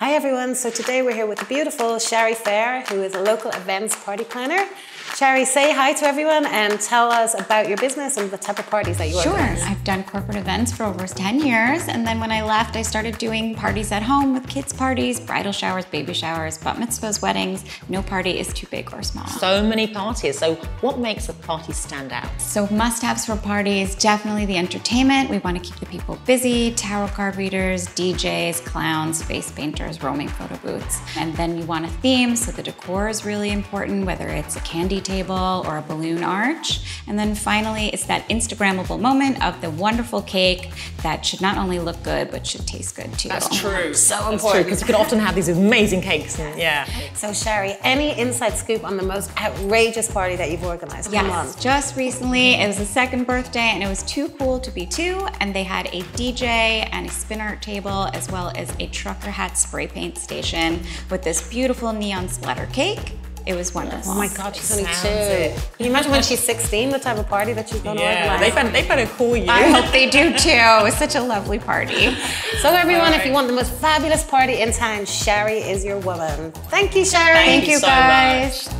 Hi everyone, so today we're here with the beautiful Shari Fayer, who is a local events party planner. Shari, say hi to everyone and tell us about your business and the type of parties that you sure. organize. Sure, I've done corporate events for over 10 years, and then when I left, I started doing parties at home with kids' parties, bridal showers, baby showers, bat mitzvahs, weddings. No party is too big or small. So many parties. So what makes a party stand out? So must-haves for parties, definitely the entertainment. We want to keep the people busy, tarot card readers, DJs, clowns, face painters, roaming photo booths. And then you want a theme, so the decor is really important, whether it's a candy table or a balloon arch. And then finally, it's that Instagrammable moment of the wonderful cake that should not only look good, but should taste good too. That's true. So That's important. because you can often have these amazing cakes. And, yeah. So Shari, any inside scoop on the most outrageous party that you've organized? Come yes, on. just recently, it was the second birthday and it was too cool to be two. And they had a DJ and a spin art table, as well as a trucker hat spray paint station with this beautiful neon splatter cake. It was wonderful. Oh my God, she's only Sounds two. it. Can you imagine when she's 16, the type of party that she's going to Yeah, organize? they better, they've been a cool year. I hope they do too. It was such a lovely party. So everyone, if you want the most fabulous party in town, Shari is your woman. Thank you, Shari. Thank Thank you you so guys. much.